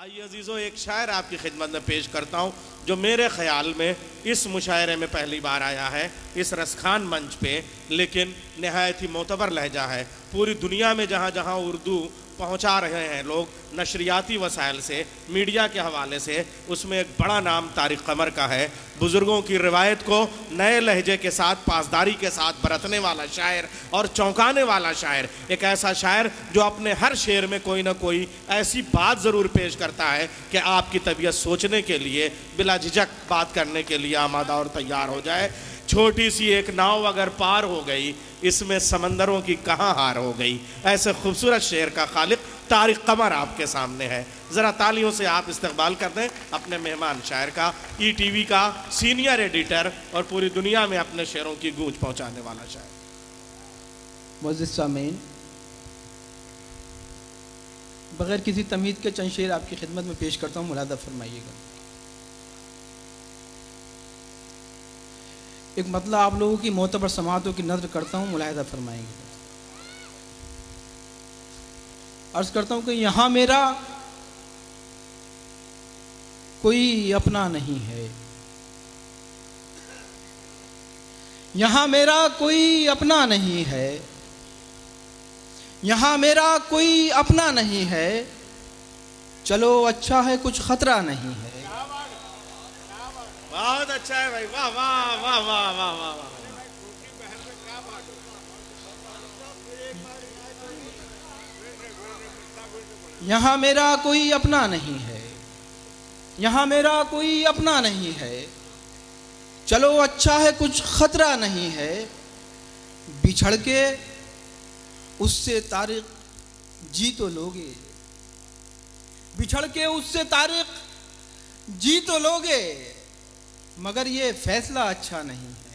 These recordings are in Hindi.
आइए अजीज़ों, एक शायर आपकी खिदमत में पेश करता हूँ, जो मेरे ख्याल में इस मुशायरे में पहली बार आया है, इस रसखान मंच पे, लेकिन नहायत ही मोतबर लहजा है। पूरी दुनिया में जहाँ जहाँ उर्दू पहुँचा रहे हैं लोग नशरियाती वसाइल से, मीडिया के हवाले से। उसमें एक बड़ा नाम तारिक कमर का है। बुज़ुर्गों की रिवायत को नए लहजे के साथ, पासदारी के साथ बरतने वाला शायर और चौंकाने वाला शायर। एक ऐसा शायर जो अपने हर शेर में कोई ना कोई ऐसी बात ज़रूर पेश करता है कि आपकी तबीयत सोचने के लिए, बिला झिझक बात करने के लिए आमादा और तैयार हो जाए। छोटी सी एक नाव अगर पार हो गई, इसमें समंदरों की कहाँ हार हो गई? ऐसे खूबसूरत शेर का खालिक तारिक कमर आपके सामने है। ज़रा तालियों से आप इस्तेमाल कर दें अपने मेहमान शायर का ई टी वी का, सीनियर एडिटर और पूरी दुनिया में अपने शेरों की गूंज पहुँचाने वाला शायर। मोजिद सामीन, बगैर किसी तमीज़ के चंद शेर आपकी खिदमत में पेश करता हूँ, मुलादा फरमाइएगा। एक मतलब आप लोगों की मोतबर समातों की नज़र करता हूँ मुलाहदा फरमाएँगे। अर्ज़ करता हूँ कि यहाँ मेरा कोई अपना नहीं है। यहाँ मेरा कोई अपना नहीं है। यहाँ मेरा कोई अपना नहीं है। चलो अच्छा है, कुछ खतरा नहीं है। बहुत अच्छा है भाई। वाह वाह वाह वाह वाह वाह वाह। यहाँ मेरा कोई अपना नहीं है। यहाँ मेरा कोई अपना नहीं है। चलो अच्छा है कुछ खतरा नहीं है। बिछड़ के उससे तारीख जी तो लोगे। बिछड़ के उससे तारीख जी तो लोगे। मगर ये फैसला अच्छा नहीं है।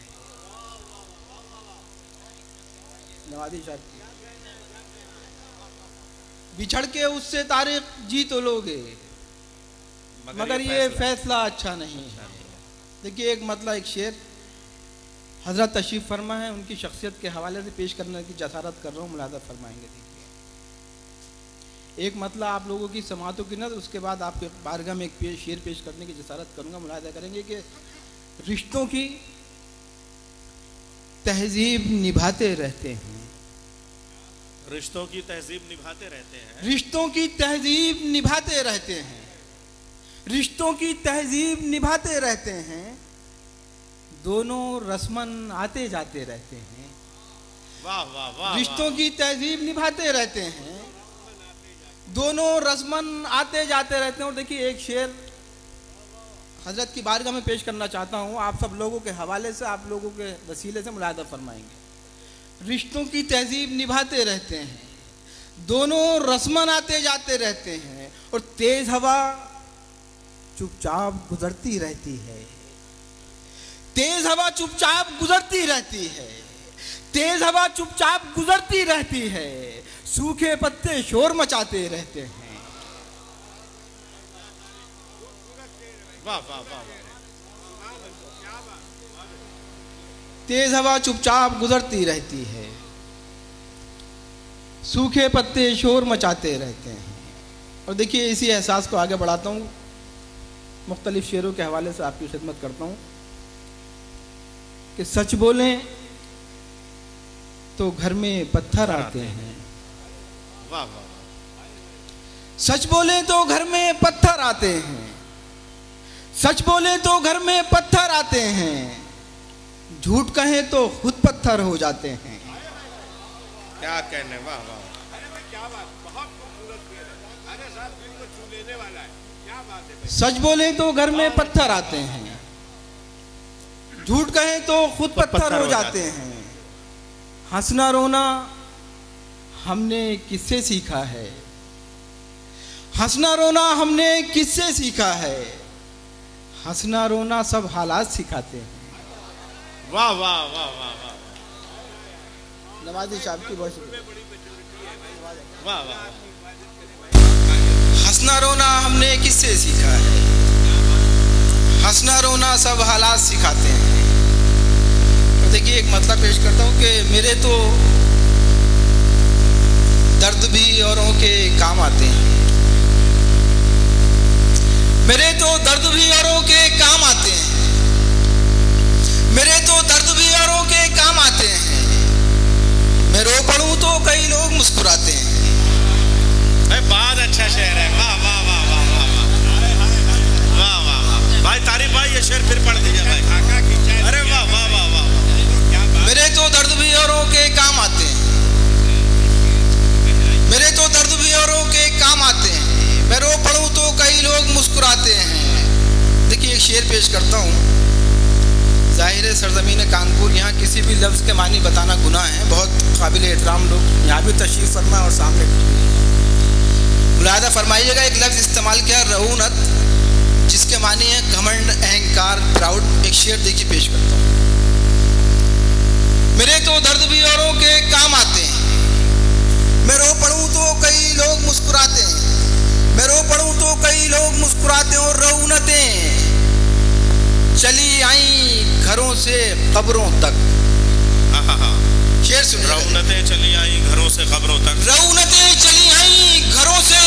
नवाजी साहब बिछड़ के उससे तारीख जी तो लोगे। मगर मगर ये फैसला अच्छा नहीं है। देखिए एक मतलब एक शेर। हज़रत तशीफ फरमा है उनकी शख्सियत के हवाले से पेश करने की जसारत कर रहा हूँ मुलादा फरमाएँगे देखिए। एक मतलब आप लोगों की समातों की नज़र उसके बाद आपके बारगाह में एक पेश, शेर पेश करने की जसारत करूँगा मुलादा करेंगे कि रिश्तों की तहजीब निभाते रहते हैं। रिश्तों की तहजीब निभाते रहते हैं। रिश्तों की तहजीब निभाते रहते हैं। रिश्तों की तहजीब निभाते रहते हैं। दोनों रस्मन आते जाते रहते हैं। वाह वाह वाह रिश्तों की तहजीब निभाते रहते हैं। दोनों रस्मन आते जाते रहते हैं। और देखिए एक शेर हज़रत की बारगाह में पेश करना चाहता हूँ, आप सब लोगों के हवाले से, आप लोगों के वसीले से मुलादा फरमाएँगे। रिश्तों की तहजीब निभाते रहते हैं, दोनों रस्मन आते जाते रहते हैं और तेज हवा चुपचाप गुजरती रहती है। तेज हवा चुपचाप गुजरती रहती है। तेज हवा चुपचाप गुजरती रहती है। सूखे पत्ते शोर मचाते रहते हैं। वाह वाह वाह तेज हवा चुपचाप गुजरती रहती है। सूखे पत्ते शोर मचाते रहते हैं। और देखिए इसी एहसास को आगे बढ़ाता हूँ। मुख्तलिफ़ शेरों के हवाले से आपकी खिदमत करता हूँ कि सच बोलें तो घर में पत्थर आते हैं। वाह वाह। सच बोले तो घर में पत्थर आते हैं। सच बोले तो घर में पत्थर आते हैं। झूठ कहें तो खुद पत्थर हो जाते हैं। क्या कहने वाह वाह। सच बोले तो घर में पत्थर आते हैं। झूठ कहें तो खुद पत्थर हो जाते हैं। हंसना रोना हमने किससे सीखा है? हंसना रोना हमने किससे सीखा है? हंसना रोना सब हालात सिखाते हैं। वाह वाह वाह वाह वाह। नवाजी साहब की बहुत वाह वाह हंसना रोना हमने किससे सीखा है? हंसना रोना सब हालात सिखाते हैं। तो देखिए एक मतलब पेश करता हूँ कि मेरे तो दर्द भी औरों के काम आते हैं। मेरे तो दर्द भी मैं रो तो कई लोग मुस्कुराते हैं। बहुत अच्छा शेर है। वाह वाह वाह वाह वाह वाह। वाह वाह वाह। भाई तारीफ़ भाई ये शेर फिर पढ़ दीजिए भाई। अरे वाह वाह वाह वाह मेरे तो दर्द भी औरों के काम आते हैं। मेरे तो दर्द भी औरों के काम आते हैं। मैं रो पड़ूं तो कई लोग मुस्कुराते हैं। देखिए एक शेर पेश करता हूँ। ज़ाहिर सरजमीन कानपुर, यहाँ किसी भी लफ्ज़ के मानी बताना गुनाह है। बहुत काबिल एहतराम लोग यहाँ भी तशरीफ़ फरमा और सामने मुलादा फरमाइएगा, एक लफ्ज़ इस्तेमाल किया, रऊनत, जिसके मानी है घमंड, अहंकार, प्राउड। एक शेर देखिए, पेश करता हूँ। मेरे तो दर्द भी औरों के काम आते हैं। मैं रो पड़ूं तो कई लोग मुस्कुराते हैं। मैं रो पड़ूं तो कई लोग मुस्कुराते हैं और रौनतें चली आई घरों से कब्रों तक। शेर सुन रौनतें चली आई घरों से खबरों तक। रौनते चली आई घरों से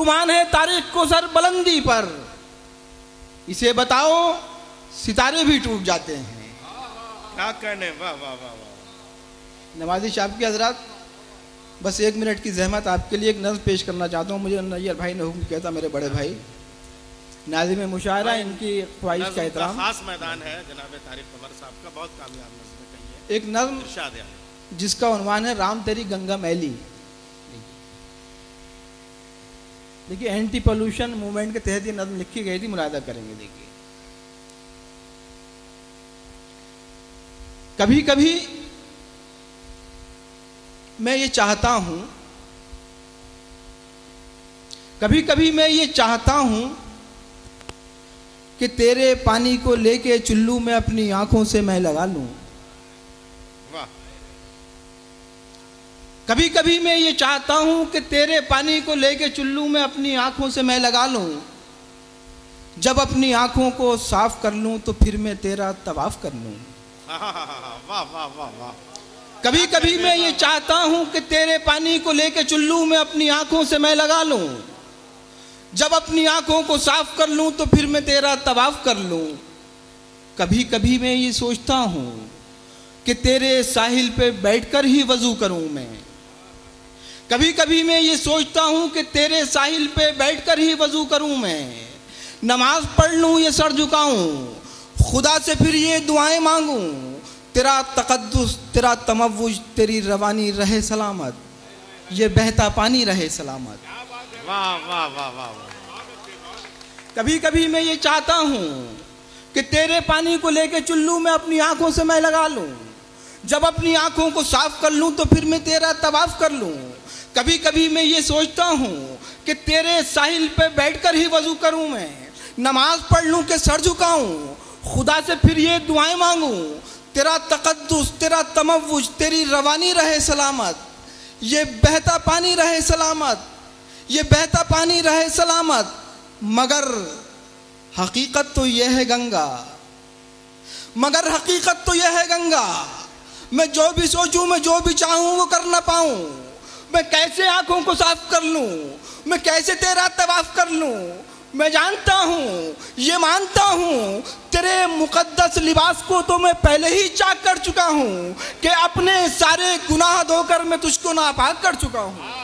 गुमान है तारीख को सर बुलंदी पर। इसे बताओ सितारे भी टूट जाते हैं। क्या कहने वाह वाह वाह वाह। नवाजी साहब की हजरात बस एक मिनट की जहमत आपके लिए एक नज़म पेश करना चाहता हूँ। मुझे नैयर भाई ने हुक्म किया था मेरे बड़े भाई। नाजिम मुशायरा इनकी ख्वाहिश का एहतराम। खास मैदान है जनाब तारिक कमर साहब का बहुत कामयाब नज़्म कही एक नज़म है है। जिसका उन्वान है राम तेरी गंगा मैली। देखिए एंटी पोल्यूशन मूवमेंट के तहत ये नज़म लिखी गई थी मुलादा करेंगे, देखिए। कभी कभी मैं ये चाहता हूँ कभी कभी मैं ये चाहता हूँ कि तेरे पानी को लेके चुल्लू में अपनी आँखों से मैं लगा लूँ। कभी कभी मैं ये चाहता हूँ कि तेरे पानी को लेके चुल्लू में अपनी आँखों से मैं लगा लूँ। जब अपनी आँखों को साफ़ कर लूँ तो फिर मैं तेरा तवाफ कर लूँ। वाह वाह वाह वाह। कभी कभी मैं ये चाहता हूँ कि तेरे पानी को लेके चुल्लू में अपनी आँखों से मैं लगा लूँ। जब अपनी आँखों को साफ़ कर लूँ तो फिर मैं तेरा तवाफ कर लूँ। कभी कभी मैं ये सोचता हूँ कि तेरे साहिल पे बैठकर ही वज़ू करूँ मैं। कभी कभी मैं ये सोचता हूँ कि तेरे साहिल पे बैठकर ही वज़ू करूँ मैं। नमाज़ पढ़ लूँ ये सर झुकाऊं। खुदा से फिर ये दुआएँ मांगूं। तेरा तकद्दुस तेरा तमवुज तेरी रवानी रहे सलामत। ये बहता पानी रहे सलामत। वाह वाह वाह वाह वाह। कभी कभी मैं ये चाहता हूँ कि तेरे पानी को लेके चुल्लू में अपनी आँखों से मैं लगा लूँ। जब अपनी आँखों को साफ़ कर लूँ तो फिर मैं तेरा तवाफ कर लूँ। कभी कभी मैं ये सोचता हूँ कि तेरे साहिल पे बैठकर ही वज़ू करूँ मैं, नमाज़ पढ़ लूँ कि सर झुकाऊं, खुदा से फिर ये दुआएँ मांगूं, तेरा तकद्दुस, तेरा तमवुज तेरी रवानी रहे सलामत, ये बहता पानी रहे सलामत, ये बहता पानी रहे सलामत, मगर हकीकत तो यह है गंगा, मगर हकीकत तो यह है गंगा, मैं जो भी सोचूं, मैं जो भी चाहूँ वो कर ना पाऊँ। मैं कैसे आँखों को साफ़ कर लूँ मैं कैसे तेरा तवाफ कर लूँ मैं जानता हूँ ये मानता हूँ तेरे मुकद्दस लिबास को तो मैं पहले ही चाक कर चुका हूँ कि अपने सारे गुनाह धोकर मैं तुझको नापाक कर चुका हूँ